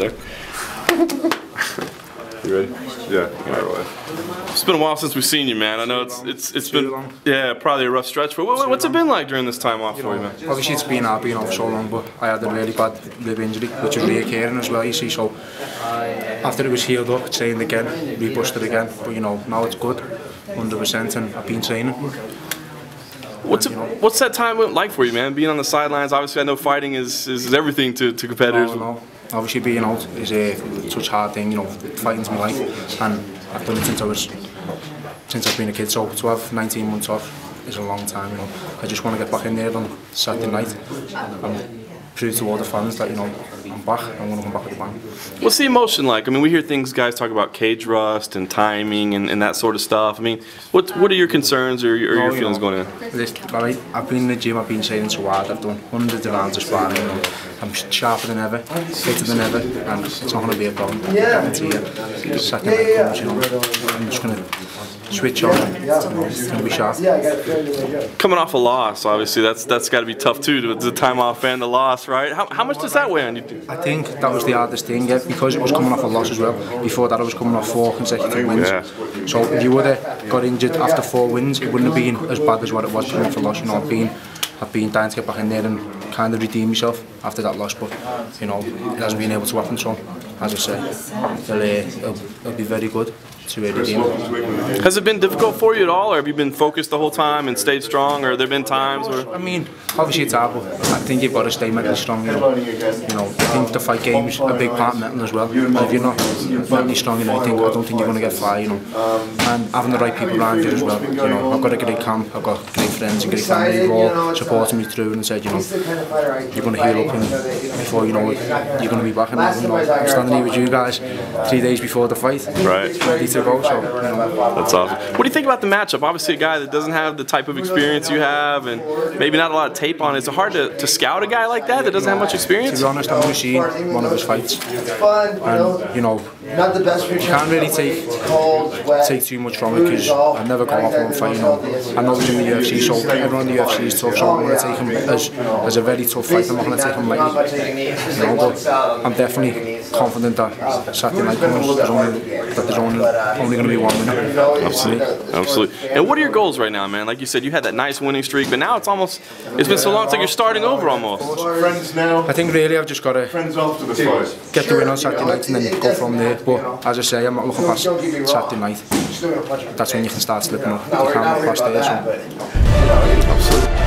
You ready? Yeah. All right, It's been a while since we've seen you, man. I know it's it's it's been yeah probably a rough stretch. But what, what's it been like during this time off for you, man? Obviously, it's been hard being off so long, but I had a really bad rib injury, which was reoccurring as well, you see. So after it was healed up, trained again, rebusted again. But you know, now it's good, 100%, and I've been training. What's it, what's that time like for you, man? Being on the sidelines. Obviously, I know fighting is, is everything to, to competitors. Oh, no, no. obviously being out is a such hard thing, you know, fighting my life. And I've done it since I was, since I've been a kid. So to have 19 months off is a long time, you know. I just want to get back in there on Saturday night. And prove to all the fans that you know I'm back. I want to come back with a bang. What's the emotion like? I mean, we hear things guys talk about cage rust and timing and, and that sort of stuff. I mean, what what are your concerns or, your, or your feelings know, going in? Listen, right, I've been in the gym. I've been training so hard. I've done hundreds of rounds of sparring. You know, I'm sharper than ever, fitter than ever, and it's not going to be a problem. I guarantee you. Second night comes, you know, I'm just going to switch on. You know, it's going to be sharp. Coming off a loss, obviously that's that's got to be tough too. The time off and the loss, right? How, how much does that weigh on you? I think that was the hardest thing, yeah, because it was coming off a loss as well. Before that, I was coming off four consecutive wins. Yeah. So if you would have got injured after four wins, it wouldn't have been as bad as what it was coming off a loss. You know, I've been, I've been dying to get back in there and kind of redeem myself after that loss, but you know, it hasn't been able to happen. So, as I say, it'll, uh, it'll, it'll be very good to uh, redeem it. Has it been difficult for you at all, or have you been focused the whole time and stayed strong, or have there been times where? I mean, obviously it's hard, but I think you've got to stay mentally strong. You know, you know. I think the fight game is a big part of mental as well. And if you're not mentally strong, you know, I think I don't think you're going to get far. You know, and having the right people around you as well. You know, I've got a great camp, I've got great friends and great family who all supporting me through and said, you know, you're going to heal up and before you know it, you're going to be back. And you know, I'm standing here with you guys three days before the fight, Right. ready to go. So, you know, That's awesome. What do you think about the matchup? Obviously, a guy that doesn't have the type of experience you have, and maybe not a lot of tape on. it. Is it hard to, to scout a guy like that that doesn't have much to experience? be honest, I've only seen one of his fights, It's fun and you know. Not the best You can't really take take too much from it because I've never gone off one fight. You know, I know he's in the UFC, so everyone in the UFC is tough. So I'm going to take him as, as a very tough fight. I'm not going to take him lightly. You know, but I'm definitely confident that Saturday night comes, there's only, that there's only, only going to be one winner. Absolutely, absolutely. And what are your goals right now, man? Like you said, you had that nice winning streak, but now it's almost it's been so long, it's like you're starting over almost. Friends now. I think really I've just got to Friends after the fight. get the win on Saturday night and then go from there. But as I say, I'm not looking past Saturday night. That's when you can start slipping up. You can't look past there. So.